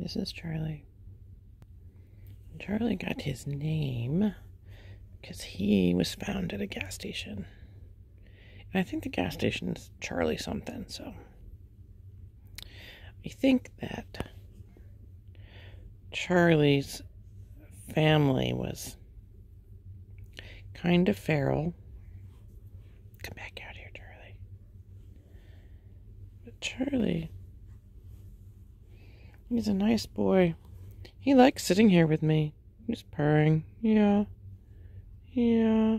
This is Charlie. Charlie got his name because he was found at a gas station. And I think the gas station is Charlie something, so I think that Charlie's family was kind of feral. Come back out here, Charlie. But Charlie, he's a nice boy. He likes sitting here with me. He's purring. Yeah. Yeah.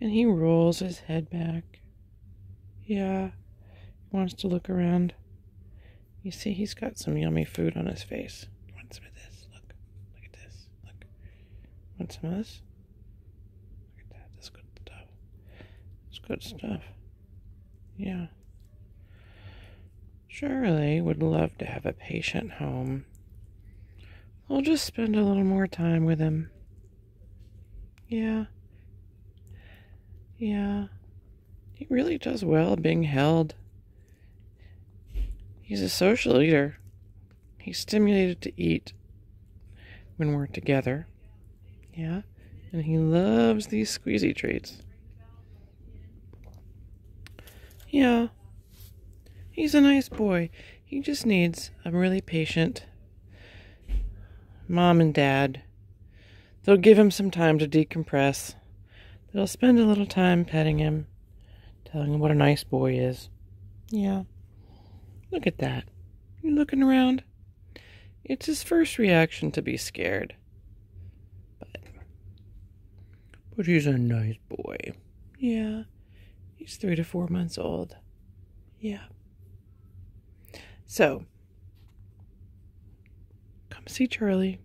And he rolls his head back. Yeah. He wants to look around. You see, he's got some yummy food on his face. Want some of this? Look. Look at this. Look. Want some of this? Look at that. That's good stuff. It's good stuff. Yeah. Charlie would love to have a patient home. I'll just spend a little more time with him. Yeah. Yeah. He really does well being held. He's a social eater. He's stimulated to eat when we're together. Yeah. And he loves these squeezy treats. Yeah. He's a nice boy. He just needs a really patient mom and dad. They'll give him some time to decompress. They'll spend a little time petting him, telling him what a nice boy is. Yeah. Look at that. You looking around? It's his first reaction to be scared. But but he's a nice boy. Yeah. He's three to four months old. Yeah. So come see Charlie.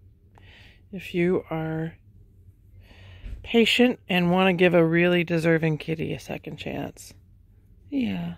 If you are patient and want to give a really deserving kitty a second chance. Yeah.